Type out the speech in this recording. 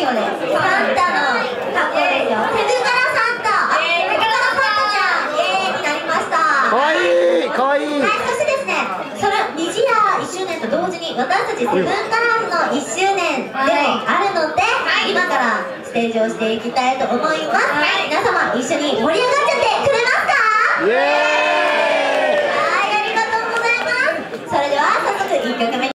特別サンタの格好ですよ。手塚サンタ。手塚らサンタちゃん。イエーイになりました。かわいいかわいい。はい、そしてですね、その虹や1周年と同時に私たちセブンカラーズの1周年でもあるので、今からステージをしていきたいと思います、皆様一緒に盛り上がっちゃってくれますか？イエーイ。はい、ありがとうございます。それでは早速1曲目